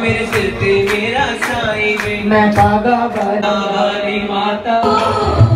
मेरे सिर पे मेरा साईं वे। मैं बागा बागा माता।